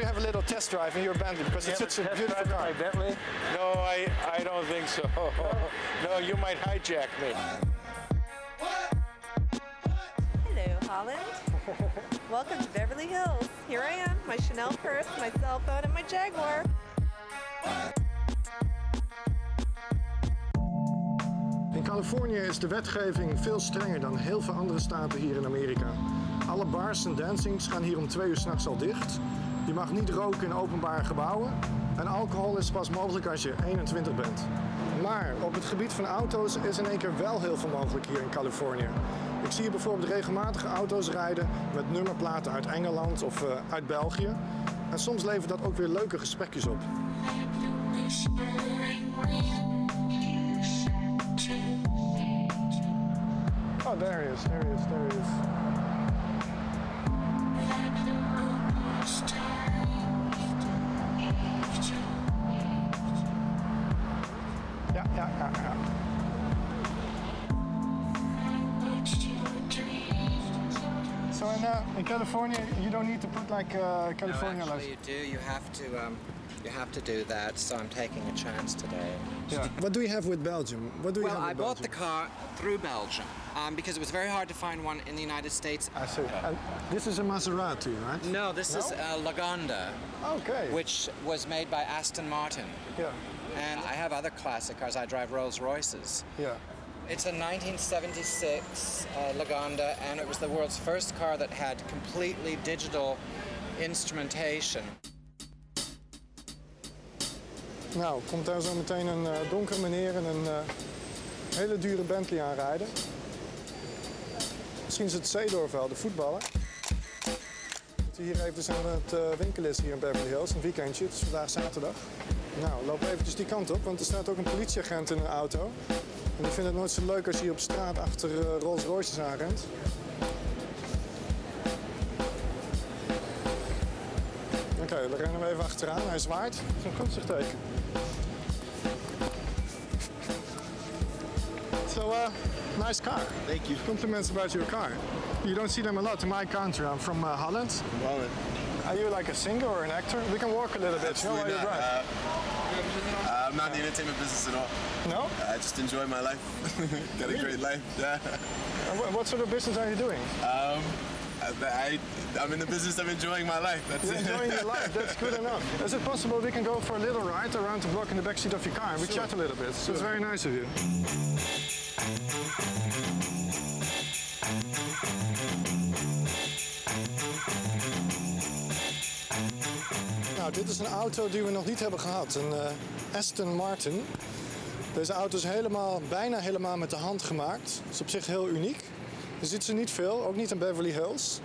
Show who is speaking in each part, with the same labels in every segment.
Speaker 1: to have a little test drive in your Bentley because it's such a beautiful car.
Speaker 2: Bentley?
Speaker 3: No, I, I don't think so. no, you might hijack me.
Speaker 4: Hello, Holland. Welcome to Beverly Hills. Here I am, my Chanel purse, my cell phone, and my Jaguar.
Speaker 1: In Californië is de wetgeving veel strenger dan heel veel andere staten hier in Amerika. Alle bars en dancings gaan hier om twee uur s'nachts al dicht. Je mag niet roken in openbare gebouwen. En alcohol is pas mogelijk als je 21 bent. Maar op het gebied van auto's is in één keer wel heel veel mogelijk hier in Californië. Ik zie hier bijvoorbeeld regelmatig auto's rijden met nummerplaten uit Engeland of uh, uit België. En soms levert dat ook weer leuke gesprekjes op. Oh, there he is, there he is, there he is. Need to put like uh, California
Speaker 5: no, actually,
Speaker 1: license.
Speaker 5: you do. You have to. Um, you have to do that. So I'm taking a chance today.
Speaker 1: Yeah. What do we have with Belgium? What do you
Speaker 5: Well,
Speaker 1: have
Speaker 5: I
Speaker 1: with
Speaker 5: bought the car through Belgium um, because it was very hard to find one in the United States.
Speaker 1: I see. And this is a Maserati, right?
Speaker 5: No, this is a Lagonda,
Speaker 1: Okay.
Speaker 5: which was made by Aston Martin.
Speaker 1: Yeah,
Speaker 5: And I have other classic cars. I drive Rolls Royces.
Speaker 1: yeah.
Speaker 5: It's a 1976 uh, Lagonda, and it was the world's first car that had completely digital instrumentation.
Speaker 1: Nou, komt daar zo meteen een uh, donkere meneer en een uh, hele dure Bentley aanrijden. Misschien is het Seedorf wel, de voetballer. Hier even aan het uh, winkelen is hier in Beverly Hills, een weekendje. Het is vandaag zaterdag. Nou, loop eventjes die kant op, want er staat ook een politieagent in een auto. En die vindt het nooit zo leuk als hij op straat achter uh, Rolls Royces aanrent. Oké, okay, dan rennen we even achteraan. Hij zwaait. Dat is een gunstig teken. So, uh, nice car.
Speaker 6: Thank you.
Speaker 1: Compliments about your car. You don't see them a lot in my country. I'm from uh, Holland.
Speaker 6: Wallet.
Speaker 1: Are you like a singer or an actor? We can walk a little bit. You know
Speaker 6: Absolutely
Speaker 1: you
Speaker 6: not. I'm not in the entertainment business at all.
Speaker 1: No?
Speaker 6: I just enjoy my life. Got a great life. Yeah.
Speaker 1: What, what sort of business are you doing?
Speaker 6: Um, I, am in the business of enjoying my life. That's
Speaker 1: You're
Speaker 6: it.
Speaker 1: enjoying your life. That's good enough. Is it possible we can go for a little ride around the block in the backseat of your car and we
Speaker 6: Sure.
Speaker 1: chat a little bit? So it's very nice of you. Nou, dit is een auto die we nog niet hebben gehad. Een eh, Aston Martin. Deze auto is helemaal, bijna helemaal met de hand gemaakt. is op zich heel uniek. Je ziet ze niet veel, ook niet in Beverly Hills.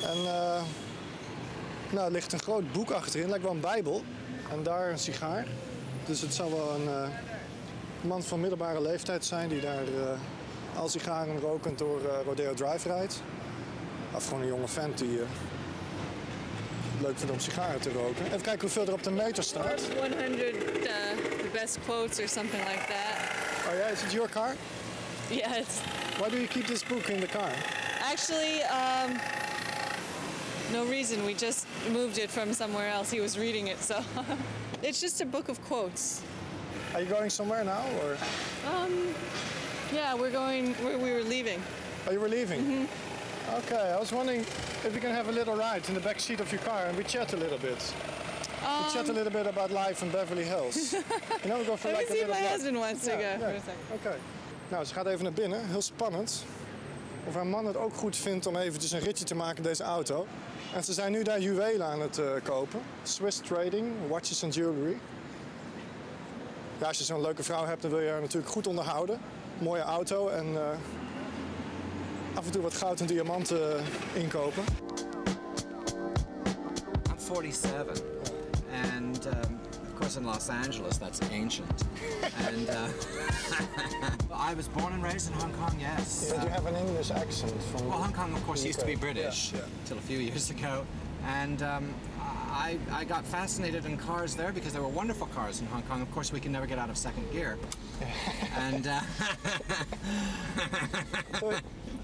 Speaker 1: En eh, nou, er ligt een groot boek achterin, lijkt wel een bijbel. En daar een sigaar. Dus het zal wel een eh, man van middelbare leeftijd zijn die daar al sigaren rokend door Rodeo Drive rijdt. Of gewoon een jonge vent die leuk vindt om sigaren te roken. Even kijken hoeveel er op de meter staat.
Speaker 7: 100 uh, the best quotes or something like that.
Speaker 1: Oh ja, is it your car?
Speaker 7: Yes.
Speaker 1: Why do you keep this book in the car?
Speaker 7: actually um, no reason. We just moved it from somewhere else. He was reading it, so it's just a book of quotes.
Speaker 1: Are you going somewhere now or
Speaker 7: Yeah, we're going. We're, we were leaving.
Speaker 1: are you were leaving? Okay, I was wondering if we can have a little ride in the back seat of your car and we chat a little bit. we chat a little bit about life in Beverly Hills. you know, we go for like a little
Speaker 7: my husband wants to go for a second.
Speaker 1: Oké. Nou, ze gaat even naar binnen. Heel spannend. Of haar man het ook goed vindt om eventjes een ritje te maken in deze auto. En ze zijn nu daar juwelen aan het eh, kopen. Swiss Trading, watches and jewelry. Ja, als je zo'n leuke vrouw hebt, dan wil je haar natuurlijk goed onderhouden. Mooie auto en eh, af en toe wat goud en diamanten inkopen.
Speaker 5: I'm 47, and um, of course in Los Angeles that's ancient. and uh, I was born and raised in Hong Kong. Yes.
Speaker 1: Yeah, do you have an English accent from
Speaker 5: Well, Hong Kong, of course, used to be British
Speaker 1: Yeah, yeah.
Speaker 5: till a few years ago, and um, I, I got fascinated in cars there because there were wonderful cars in Hong Kong. Of course, we can never get out of second gear, and uh,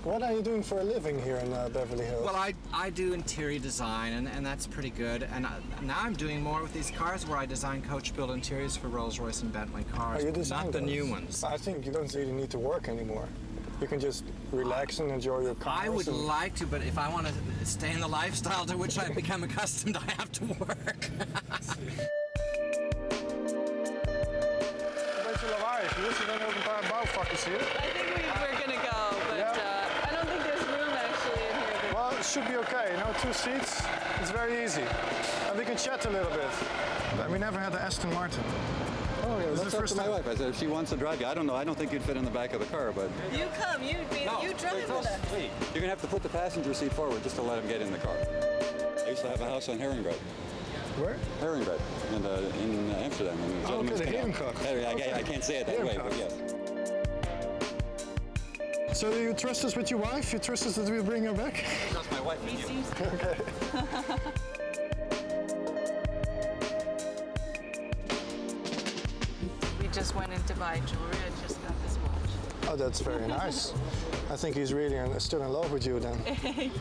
Speaker 1: What are you doing for a living here in uh, Beverly Hills?
Speaker 5: Well, I, I do interior design, and, and that's pretty good. And I, now I'm doing more with these cars where I design coach build interiors for Rolls Royce and Bentley cars.
Speaker 1: Oh, you design
Speaker 5: not the new ones.
Speaker 1: I think you don't really need to work anymore. You can just relax and enjoy your cars.
Speaker 5: I would
Speaker 1: and-
Speaker 5: like to, but if I want to stay in the lifestyle to which I've become accustomed, I have to work.
Speaker 1: Een beetje lawaai hier. Ze zijn ook een paar bouwvakkers hier.
Speaker 7: Here.
Speaker 1: Well, it should be okay. You know, two seats. It's very easy. And we can chat a little bit. And we never had an Aston Martin.
Speaker 2: Oh, yeah,
Speaker 1: This is the first
Speaker 2: to my
Speaker 1: time.
Speaker 2: wife. I said if she wants to drive you. I don't know. I don't think you'd fit in the back of the car, but
Speaker 7: You come, you'd be, you drive with us.
Speaker 2: you're gonna have to put the passenger seat forward just to let him get in the car. I used to have a house on Herringbred.
Speaker 1: Where?
Speaker 2: Herringbred in, uh, in Amsterdam. In the
Speaker 1: Oh, okay,
Speaker 2: Gentleman's
Speaker 1: the
Speaker 2: Canal.
Speaker 1: Herengracht.
Speaker 2: Yeah, I, I can't say it that way, but
Speaker 1: Herengracht.
Speaker 2: yes.
Speaker 1: So do you trust us with your wife? You trust us that we'll bring her back?
Speaker 2: That's my wife.
Speaker 7: He seems
Speaker 1: okay.
Speaker 7: We just went in to buy jewelry. I just got this watch.
Speaker 1: Oh, that's very nice. I think he's really in, still in love with you then.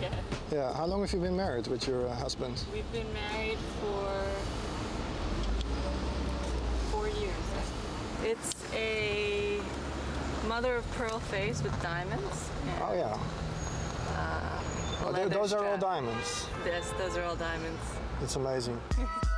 Speaker 7: yeah.
Speaker 1: Yeah. How long have you been married with your uh, husband?
Speaker 7: We've been married for four years. It's a mother of pearl face with diamonds.
Speaker 1: Oh yeah.
Speaker 7: a
Speaker 1: Oh, those are all diamonds.
Speaker 7: Yes, those are all diamonds.
Speaker 1: It's amazing.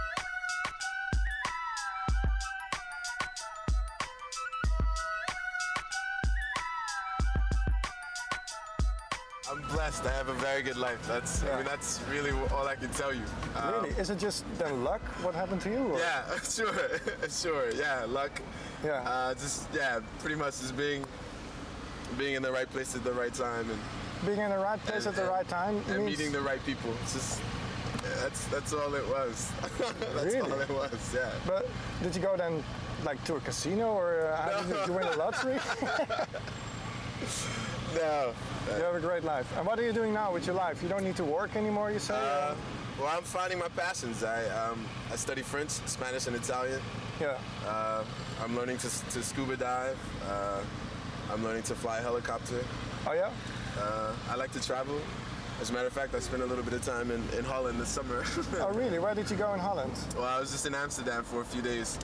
Speaker 6: very good life. That's I mean that's really all I can tell you. Um,
Speaker 1: Really? Is it just then luck? What happened to you? or-
Speaker 6: Yeah, sure, sure. Yeah, luck.
Speaker 1: Yeah.
Speaker 6: Uh, just yeah, pretty much just being being in the right place at the right time and,
Speaker 1: Being in the right place at the right time
Speaker 6: and
Speaker 1: means
Speaker 6: meeting the right people. It's just that's that's all it was. that's
Speaker 1: Really?
Speaker 6: all it was. Yeah.
Speaker 1: But did you go then like to a casino or uh, how did you win the lottery?
Speaker 6: No.
Speaker 1: you have a great life. And what are you doing now with your life? You don't need to work anymore, you say?
Speaker 6: Uh, well, I'm finding my passions. I um, I study French, Spanish, and Italian.
Speaker 1: yeah.
Speaker 6: Uh, I'm learning to, to scuba dive. Uh, I'm learning to fly a helicopter.
Speaker 1: Oh yeah?
Speaker 6: Uh, I like to travel. As a matter of fact, I spent a little bit of time in, in Holland this summer.
Speaker 1: Oh really? Where did you go in Holland?
Speaker 6: well, I was just in Amsterdam for a few days.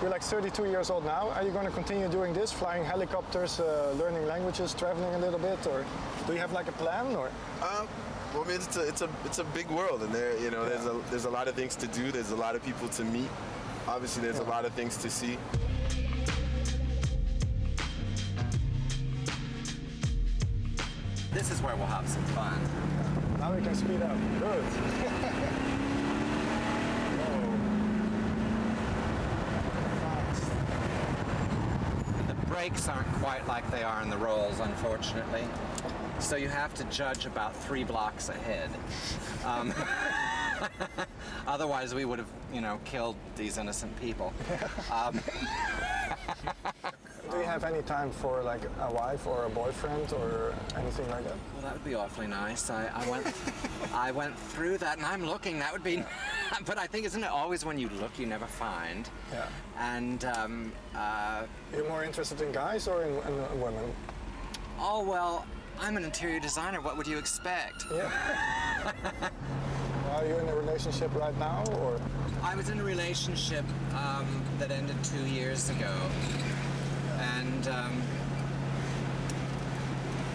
Speaker 1: You're like 32 years old now. Are you going to continue doing this, flying helicopters, uh, learning languages, traveling a little bit, or do you have like a plan? Or
Speaker 6: Um, well, I mean, it's a, it's a it's a big world, and there you know there's a there's a lot of things to do. There's a lot of people to meet. Obviously, there's a lot of things to see.
Speaker 5: this is where we'll have some fun.
Speaker 1: now we can speed up. Good.
Speaker 5: The brakes aren't quite like they are in the Rolls, unfortunately. So you have to judge about three blocks ahead. Um, otherwise, we would have, you know, killed these innocent people. Um,
Speaker 1: Do you have any time for like a wife or a boyfriend or anything like that?
Speaker 5: well, that would be awfully nice. I, I went, I went through that, and I'm looking. That would be, but I think isn't it always when you look, you never find.
Speaker 1: Yeah.
Speaker 5: And um, uh,
Speaker 1: You're more interested in guys or in, in women?
Speaker 5: oh well, I'm an interior designer. What would you expect?
Speaker 1: Yeah. Are you in a relationship right now, or
Speaker 5: I was in a relationship um, that ended two years ago, and um,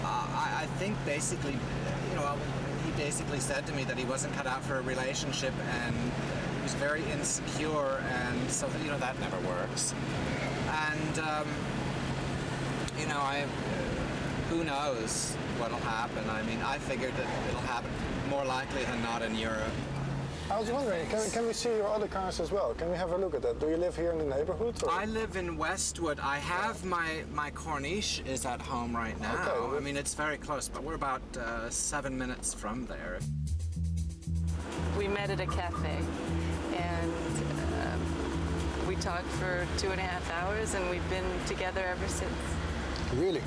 Speaker 5: I, I think basically, you know, he basically said to me that he wasn't cut out for a relationship, and he was very insecure, and so you know that never works. And um, you know, I who knows what'll happen. I mean, I figured that it'll happen more likely than not in Europe.
Speaker 1: I was wondering, can, can we see your other cars as well? Can we have a look at that? Do you live here in the neighborhood? Or?
Speaker 5: I live in Westwood. I have my my Corniche is at home right now.
Speaker 1: Okay.
Speaker 5: I mean, it's very close, but we're about uh, seven minutes from there.
Speaker 7: We met at a cafe and um, we talked for two and a half hours and we've been together ever since.
Speaker 1: Really?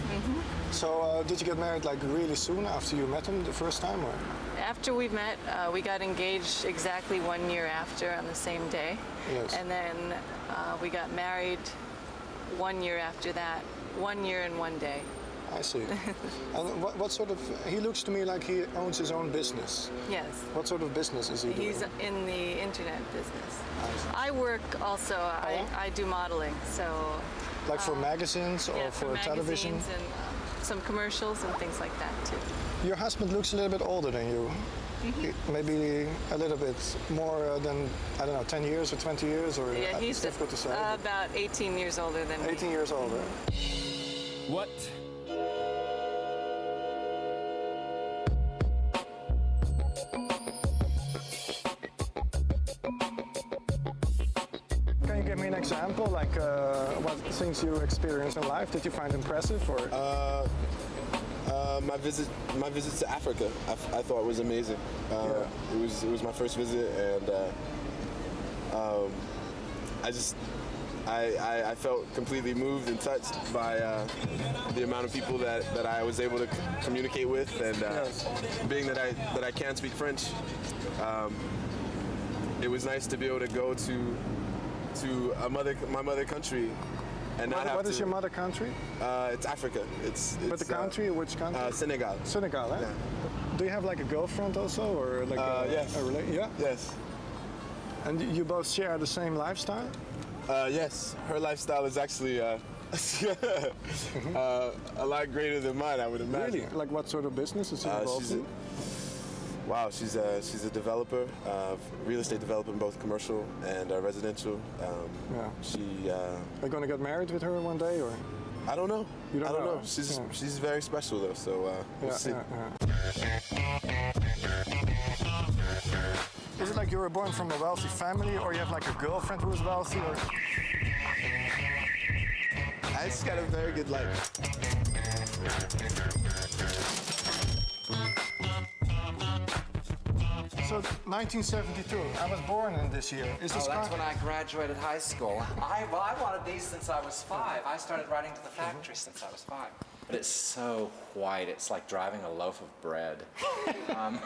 Speaker 1: So uh, did you get married like really soon after you met him the first time, or?
Speaker 7: After we met, uh, we got engaged exactly one year after on the same day.
Speaker 1: Yes.
Speaker 7: And then uh, we got married one year after that, one year and one day.
Speaker 1: I see. and what, what sort of? He looks to me like he owns his own business.
Speaker 7: Yes.
Speaker 1: What sort of business is he doing?
Speaker 7: He's in the internet business.
Speaker 1: I.
Speaker 7: I work also, I. I do modeling, so
Speaker 1: like for magazines or
Speaker 7: uh, yeah,
Speaker 1: for, television.
Speaker 7: magazines and uh, some commercials and things like that too.
Speaker 1: Your husband looks a little bit older than you.
Speaker 7: Mm-hmm.
Speaker 1: Maybe a little bit more uh, than I don't know, 10 years or 20 years, or
Speaker 7: Yeah,
Speaker 1: uh,
Speaker 7: he's
Speaker 1: difficult to say.
Speaker 7: uh, about 18 years older than me.
Speaker 1: 18 years older.
Speaker 8: What?
Speaker 1: Give me an example, like uh, what things you experienced in life that you find impressive, or
Speaker 6: Uh, uh, my visit, my visit to Africa, I, f- I thought was amazing. Uh,
Speaker 1: Yeah.
Speaker 6: It was it was my first visit, and uh, um, I just I, I, I felt completely moved and touched by uh, the amount of people that, that I was able to c- communicate with, and uh,
Speaker 1: Yes.
Speaker 6: being that I that I can speak French, um, it was nice to be able to go to to a mother my mother country. And not
Speaker 1: what, what is
Speaker 6: to-
Speaker 1: your mother country?
Speaker 6: Uh, it's Africa. It's,
Speaker 1: But the country, which country?
Speaker 6: Uh, Senegal.
Speaker 1: Senegal, eh?
Speaker 6: Yeah.
Speaker 1: Do you have like a girlfriend also, or like
Speaker 6: Uh,
Speaker 1: a,
Speaker 6: yes.
Speaker 1: a yeah?
Speaker 6: Yes.
Speaker 1: And you both share the same lifestyle?
Speaker 6: Uh, yes. Her lifestyle is actually uh, uh, a lot greater than mine, I would imagine.
Speaker 1: Really? Like what sort of business is she
Speaker 6: Uh,
Speaker 1: involved in?
Speaker 6: Wow, she's a she's a developer, uh, real estate developer in both commercial and uh, residential. Um,
Speaker 1: Yeah.
Speaker 6: She, uh,
Speaker 1: Are you going to get married with her one day, or?
Speaker 6: I don't know.
Speaker 1: You don't
Speaker 6: I don't
Speaker 1: know?
Speaker 6: know. She's
Speaker 1: Yeah.
Speaker 6: she's very special though, so uh, we'll
Speaker 1: Yeah,
Speaker 6: see.
Speaker 1: yeah. Is it like you were born from a wealthy family, or you have like a girlfriend who's wealthy, or?
Speaker 6: I just got a very good life.
Speaker 1: So 1972. I was born in this year. Is
Speaker 5: Oh, that's when I graduated high school. I, well, I wanted these since I was five. I started writing to the factory since I was five. But it's so white, it's like driving a loaf of bread. um,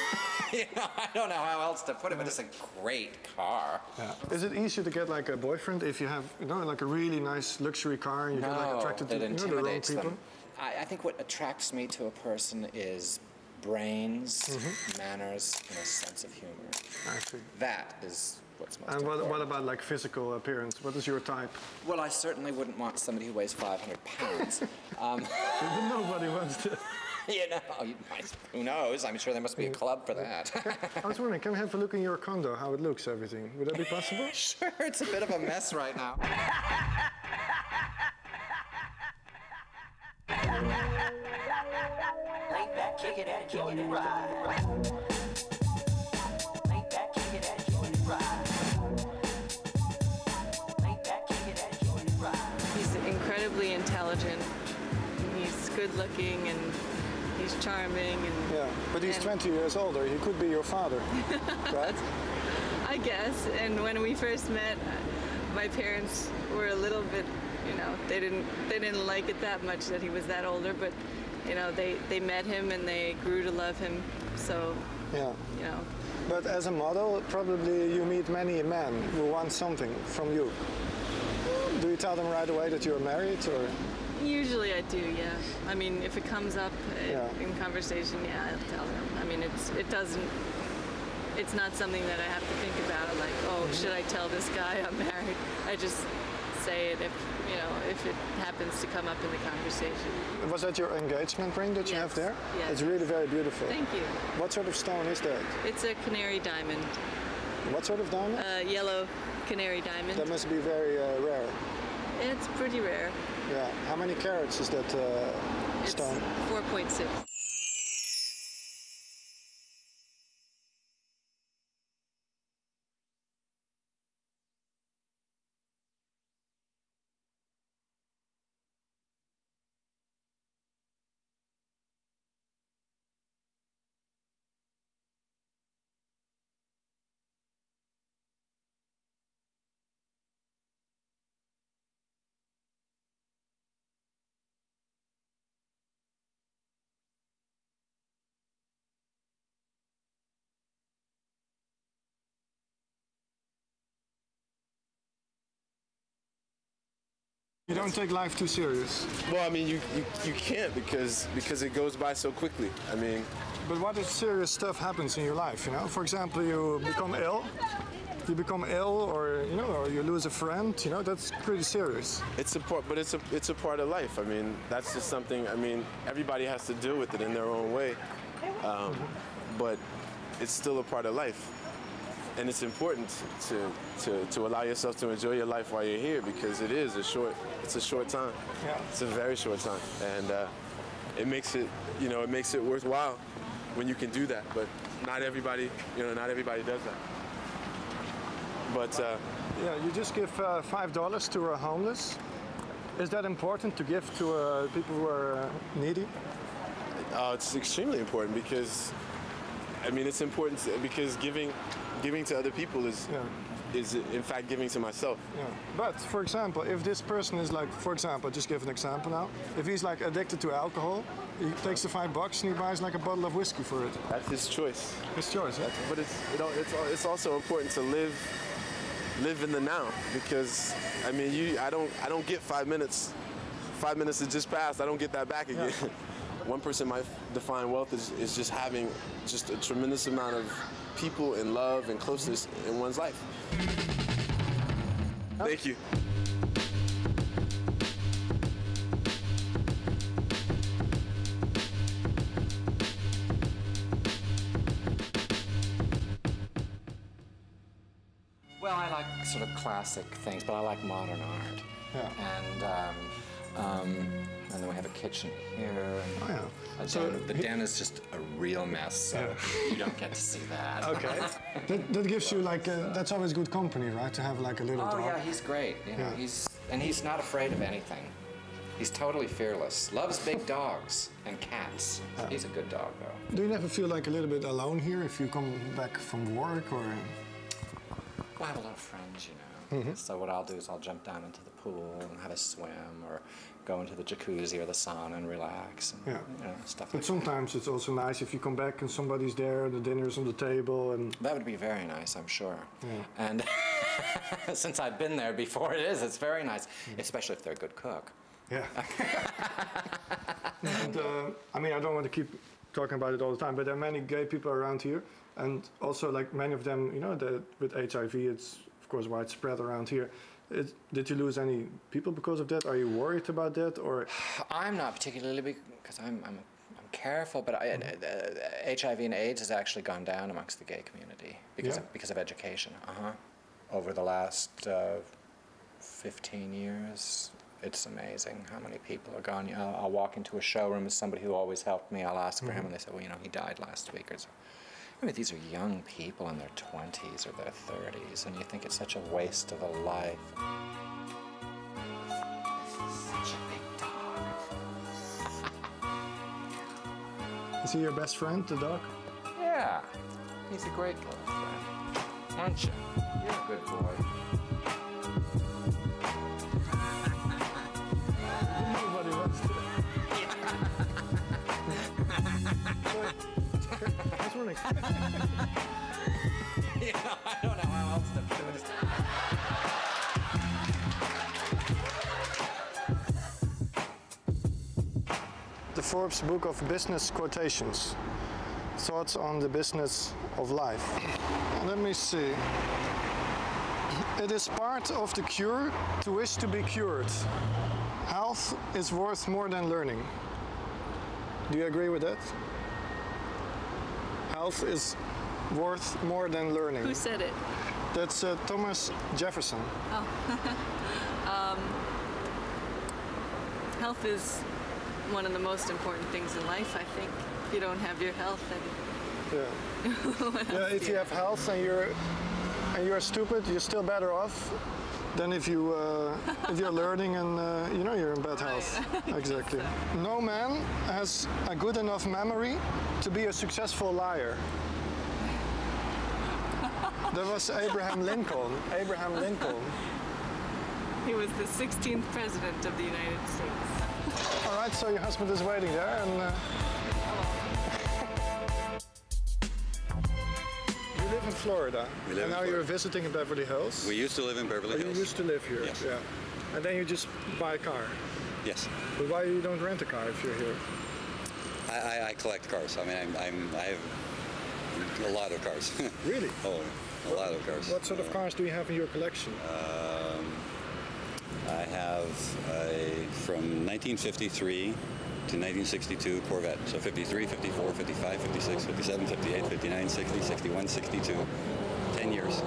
Speaker 5: you know, I don't know how else to put it, but it's a great car.
Speaker 1: Yeah. Is it easier to get like a boyfriend if you have, you know, like a really nice luxury car and you get like
Speaker 5: No,
Speaker 1: attracted to you know, the wrong people?
Speaker 5: I, I think what attracts me to a person is brains,
Speaker 1: Mm-hmm.
Speaker 5: manners, and a sense of humor.
Speaker 1: I see.
Speaker 5: That is what's most
Speaker 1: And what, what about like physical appearance? What is your type?
Speaker 5: Well, I certainly wouldn't want somebody who weighs 500 pounds. um,
Speaker 1: Nobody wants to.
Speaker 5: you know, who knows? I'm sure there must be a club for that.
Speaker 1: I was wondering, can we have a look in your condo, how it looks, everything? Would that be possible?
Speaker 5: sure, it's a bit of a mess right now.
Speaker 9: Lay back, kick it and join the ride. Lay back, kick it and ride. Lay back, kick it and join the ride.
Speaker 7: He's incredibly intelligent. He's good looking and he's charming and
Speaker 1: Yeah, but he's
Speaker 7: and
Speaker 1: 20 years older. He could be your father, right?
Speaker 7: I guess. And when we first met, my parents were a little bit, you know, they didn't they didn't like it that much that he was that older, but you know, they they met him and they grew to love him. So,
Speaker 1: Yeah.
Speaker 7: you know,
Speaker 1: But as a model, probably you meet many men who want something from you. Do you tell them right away that you're married, or
Speaker 7: usually I do, yeah. I mean, if it comes up uh,
Speaker 1: Yeah.
Speaker 7: in conversation, yeah, I'll tell them. I mean, it's it doesn't it's not something that I have to think about like, oh,
Speaker 1: Mm-hmm.
Speaker 7: should I tell this guy I'm married? I just say it if, you know, if it happens to come up in the conversation.
Speaker 1: was that your engagement ring that you have there?
Speaker 7: yes.
Speaker 1: It's really very beautiful.
Speaker 7: Thank you.
Speaker 1: What sort of stone is that?
Speaker 7: It's a canary diamond,
Speaker 1: What sort of diamond?
Speaker 7: a yellow canary diamond.
Speaker 1: that must be very uh, rare.
Speaker 7: It's pretty rare.
Speaker 1: Yeah. How many carats is that uh, stone?
Speaker 7: 4.6.
Speaker 1: You don't take life too serious.
Speaker 6: Well, I mean, you, you, you can't because because it goes by so quickly. I mean,
Speaker 1: But what if serious stuff happens in your life? You know, for example, you become ill. You become ill, or you know, or you lose a friend. You know, that's pretty serious.
Speaker 6: it's a part, but it's a it's a part of life. I mean, that's just something. I mean, everybody has to deal with it in their own way, um, but it's still a part of life, and it's important to, to to allow yourself to enjoy your life while you're here because it is a short it's a short time.
Speaker 1: Yeah.
Speaker 6: It's a very short time, and uh, it makes it you know it makes it worthwhile when you can do that. But not everybody you know not everybody does that. But uh,
Speaker 1: Yeah, you just give uh, five dollars to a homeless. Is that important to give to uh, people who are uh, needy?
Speaker 6: Uh, it's extremely important because, I mean, it's important because giving, giving to other people is,
Speaker 1: Yeah.
Speaker 6: is in fact giving to myself.
Speaker 1: Yeah. But for example, if this person is like, for example, just give an example now. If he's like addicted to alcohol, he takes the five bucks and he buys like a bottle of whiskey for it.
Speaker 6: That's his choice.
Speaker 1: His choice. Yeah?
Speaker 6: But it's, it, al- it's, it's also important to live, live in the now because, I mean, you, I don't, I don't get five minutes. Five minutes has just passed. I don't get that back again. One person might define wealth as is just having just a tremendous amount of people and love and closeness in one's life. Thank you.
Speaker 5: Well, I like sort of classic things, but I like modern art.
Speaker 1: Yeah.
Speaker 5: And um, um, and then we have a kitchen here. And
Speaker 1: Oh, yeah.
Speaker 5: a
Speaker 1: So
Speaker 5: den. the
Speaker 1: he-
Speaker 5: den is just a real mess, so you don't get to see that.
Speaker 1: Okay. that, that gives you like, uh that's always good company, right? To have like a little dog.
Speaker 5: Oh
Speaker 1: dog.
Speaker 5: yeah, he's great. You know,
Speaker 1: Yeah.
Speaker 5: he's and he's not afraid of anything. He's totally fearless. Loves big dogs and cats. He's a good dog though.
Speaker 1: Do you never feel like a little bit alone here if you come back from work or?
Speaker 5: I have a lot of friends, you know.
Speaker 1: Mm-hmm.
Speaker 5: So what I'll do is I'll jump down into the pool and have a swim, or go into the jacuzzi or the sauna and relax, and
Speaker 1: Yeah.
Speaker 5: you know stuff
Speaker 1: But
Speaker 5: like
Speaker 1: sometimes it's also nice if you come back and somebody's there, and the dinner's on the table, and
Speaker 5: That would be very nice, I'm sure. And since I've been there before, it is. It's very nice,
Speaker 1: Mm.
Speaker 5: especially if they're a good cook.
Speaker 1: yeah. and uh, I mean, I don't want to keep talking about it all the time, but there are many gay people around here, and also like many of them, you know, that with HIV, it's of course widespread around here. It, did you lose any people because of that? Are you worried about that, or
Speaker 5: I'm not particularly because I'm, I'm, I'm careful, but I, uh, HIV and AIDS has actually gone down amongst the gay community because,
Speaker 1: Yeah.
Speaker 5: of, because of education. Uh-huh. Over the last uh, 15 years, it's amazing how many people are gone. You know, I'll walk into a showroom with somebody who always helped me. I'll ask for him, and they say, well, you know, he died last week or so. I mean, these are young people in their 20s or their 30s, and you think it's such a waste of a life. Such a big dog.
Speaker 1: is he your best friend, the dog?
Speaker 5: Yeah, he's a great little friend, aren't you? You're a good boy.
Speaker 1: That's running.
Speaker 5: yeah, I don't know how else to put it.
Speaker 1: The Forbes Book of Business Quotations. Thoughts on the business of life. Let me see. It is part of the cure to wish to be cured. Health is worth more than learning. Do you agree with that? Health is worth more than learning.
Speaker 7: Who said it?
Speaker 1: That's uh, Thomas Jefferson.
Speaker 7: Health is one of the most important things in life, I think. If you don't have your health, then
Speaker 1: Yeah. Yeah, if you have health and you're and you're stupid, you're still better off than if you uh, if you're learning and uh, you know you're in bad health. exactly. No man has a good enough memory to be a successful liar. That was Abraham Lincoln. Abraham Lincoln.
Speaker 7: He was the 16th president of the United States.
Speaker 1: All right, so your husband is waiting there, and uh, live in Florida, and now you're visiting in Beverly Hills.
Speaker 2: We used to live in Beverly
Speaker 1: Oh, you used to live here.
Speaker 2: Yes.
Speaker 1: Yeah. And then you just buy a car.
Speaker 2: Yes.
Speaker 1: But why you don't rent a car if you're here?
Speaker 2: I, I, I collect cars. I mean, I'm, I'm, I have a lot of cars.
Speaker 1: Really?
Speaker 2: oh, a lot of cars.
Speaker 1: What sort of cars do you have in your collection?
Speaker 2: Um, I have a, from 1953 to 1962 Corvette. So 53, 54, 55, 56, 57, 58, 59, 60, 61, 62. 10 years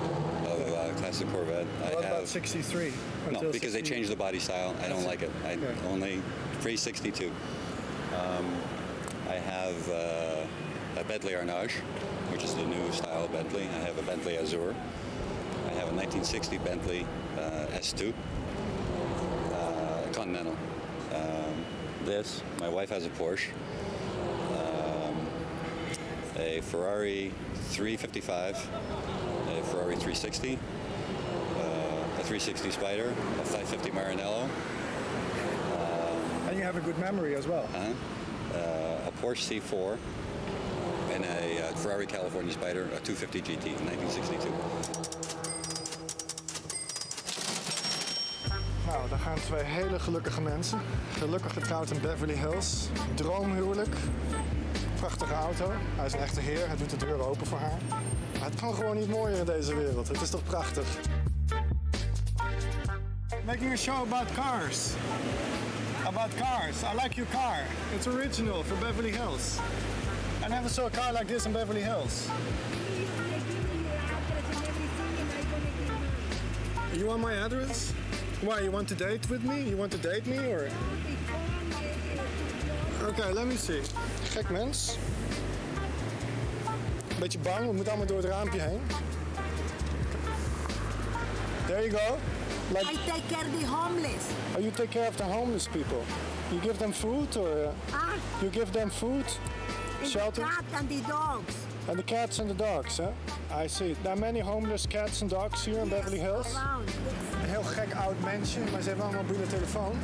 Speaker 2: of uh, classic Corvette.
Speaker 1: what
Speaker 2: I
Speaker 1: about
Speaker 2: have
Speaker 1: 63?
Speaker 2: no, because they changed the body style. I don't like it. I
Speaker 1: Okay.
Speaker 2: only free 62. Um, I have uh, a Bentley Arnage, which is the new style Bentley. I have a Bentley Azure. I have a 1960 Bentley uh, S2 uh, Continental. Um, this, my wife has a Porsche. Um, a Ferrari 355, a Ferrari 360, uh, a 360 Spider, a 550 Maranello,
Speaker 1: And you have a good memory as well.
Speaker 2: uh, uh, a Porsche C4, and a uh, Ferrari California Spider, a 250 GT in 1962.
Speaker 1: Gaan twee hele gelukkige mensen. Gelukkig getrouwd in Beverly Hills. Droomhuwelijk. Prachtige auto. Hij is een echte heer. Hij doet de deur open voor haar. Het kan gewoon niet mooier in deze wereld. Het is toch prachtig? Making a show about cars. About cars. I like your car. It's original for Beverly Hills. I never saw a car like this in Beverly Hills. You want my address? Why, you want to date with me? You want to date me or? okay, let me see. Gek mens. Beetje bang, we moeten allemaal door het raampje heen. There you go. Like,
Speaker 10: I take care of the homeless.
Speaker 1: oh, you take care of the homeless people. You give them food or uh,
Speaker 10: Ah,
Speaker 1: you give them food,
Speaker 10: and
Speaker 1: shelter,
Speaker 10: the cat and the dogs.
Speaker 1: and the cats and the dogs, huh? I see. There are many homeless cats and dogs here in Beverly Hills. Een heel gek oud mensje, maar ze hebben wel een mobiele telefoon.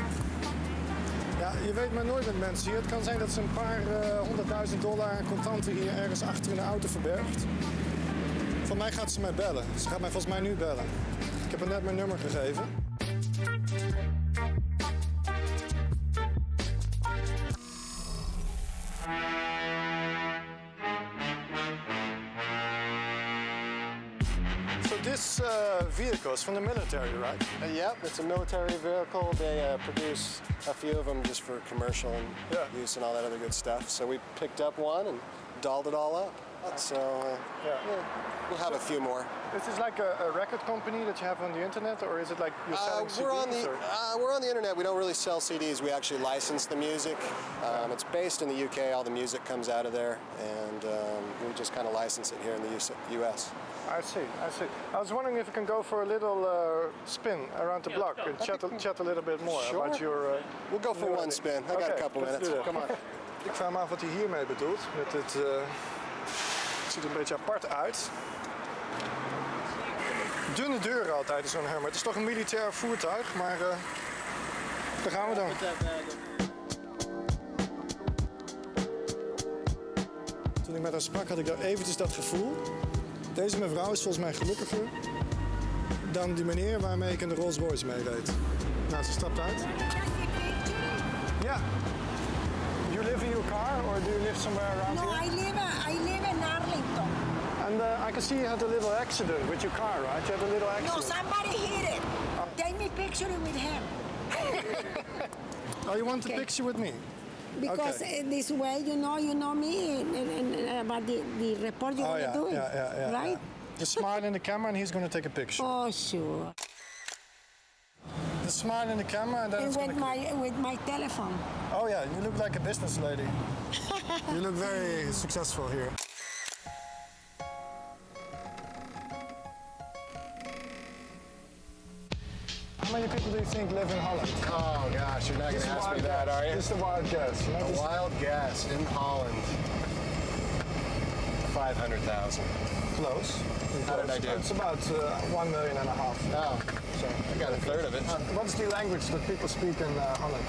Speaker 1: Ja, je weet maar nooit met mensen hier. Het kan zijn dat ze een paar eh, honderdduizend dollar contanten hier ergens achter in de auto verbergt. Van mij gaat ze mij bellen. Ze gaat mij volgens mij nu bellen. Ik heb haar net mijn nummer gegeven. Is from the military, right?
Speaker 11: Uh, yep, it's a military vehicle. They uh, produce a few of them just for commercial and
Speaker 1: Yeah.
Speaker 11: use and all that other good stuff. So we picked up one and dolled it all up. So uh,
Speaker 1: Yeah.
Speaker 11: we'll have a few more.
Speaker 1: This is this like a, a record company that you have on the internet, or is it like you're
Speaker 11: Uh, we're on
Speaker 1: CDs?
Speaker 11: the
Speaker 1: or-
Speaker 11: uh, we're on the internet. We don't really sell CDs. We actually license the music. Um, it's based in the UK. All the music comes out of there, and um, we just kind of license it here in the US.
Speaker 1: I see, I see. I was wondering if you can go for a little uh, spin around the block and chat, a- chat a little bit more
Speaker 11: Sure.
Speaker 1: about your. Uh,
Speaker 11: We'll go for one spin. I got a
Speaker 1: Okay,
Speaker 11: couple minutes. Come on.
Speaker 1: Ik vraag me af wat hij hiermee bedoelt. Met het, uh, het ziet er een beetje apart uit. Dunne deuren altijd in zo'n Hummer. Het is toch een militair voertuig, maar uh, daar gaan we dan. Toen ik met haar sprak had ik daar eventjes dat gevoel. Deze mevrouw is volgens mij gelukkiger dan die meneer waarmee ik in de Rolls Royce mee reed. Nou, ze stapt uit. Ja. You live in your car or do you live somewhere around
Speaker 10: No,
Speaker 1: here?
Speaker 10: I live, uh, I live in Arlington.
Speaker 1: And uh, I can see you had a little accident with your car, right? You had a little
Speaker 10: No,
Speaker 1: accident.
Speaker 10: somebody hit it. Take me picture with him.
Speaker 1: oh, you want a
Speaker 10: Okay.
Speaker 1: picture with me?
Speaker 10: Because
Speaker 1: Okay.
Speaker 10: this way, you know, you know me and, and, and about the, the report you're
Speaker 1: oh,
Speaker 10: gonna
Speaker 1: yeah,
Speaker 10: do,
Speaker 1: yeah, yeah, yeah,
Speaker 10: right?
Speaker 1: Just smile in the camera and he's going to take a picture.
Speaker 10: Oh, sure.
Speaker 1: The smile in the camera and then
Speaker 10: And with
Speaker 1: gonna...
Speaker 10: my with my telephone.
Speaker 1: Oh yeah, you look like a business lady. you look very successful here. How many people do you think live in Holland?
Speaker 11: Oh gosh, you're not going to ask me that,
Speaker 1: guess.
Speaker 11: are you?
Speaker 1: Just a wild guess. You know,
Speaker 11: A wild guess in Holland. 500,000.
Speaker 1: close.
Speaker 11: How did I do?
Speaker 1: It's about uh, one million and a half.
Speaker 11: Oh,
Speaker 1: So,
Speaker 11: I got a third of it.
Speaker 1: uh, what's the language that people speak in uh, Holland?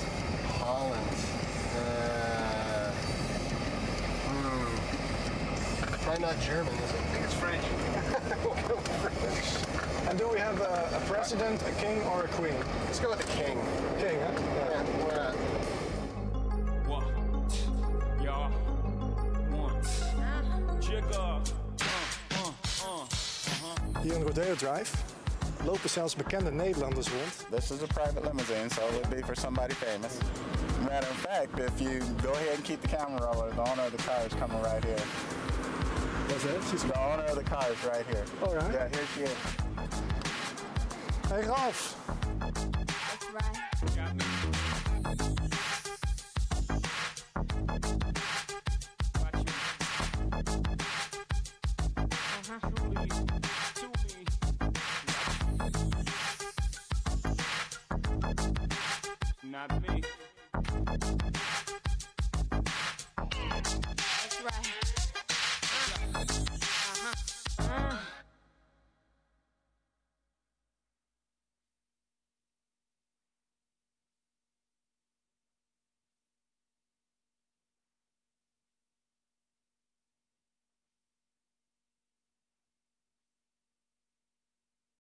Speaker 11: Holland. Uh, hmm. Probably not German, is it? I think it's French. we'll go French.
Speaker 1: And And do we have a, a president, a king, or a queen?
Speaker 11: Let's go with the king.
Speaker 1: King, huh?
Speaker 11: Yeah, why not?
Speaker 8: What? Y'all. One. Jigger.
Speaker 1: Hier in Rodeo Drive lopen zelfs bekende Nederlanders rond.
Speaker 12: This is a private limousine, so it would be for somebody famous. Matter of fact, if you go ahead and keep the camera rolling, the owner of the car is coming right here.
Speaker 1: What's that? She's
Speaker 12: The owner of the car is right here.
Speaker 1: All right.
Speaker 12: Yeah, here she is.
Speaker 1: Hey Ralf.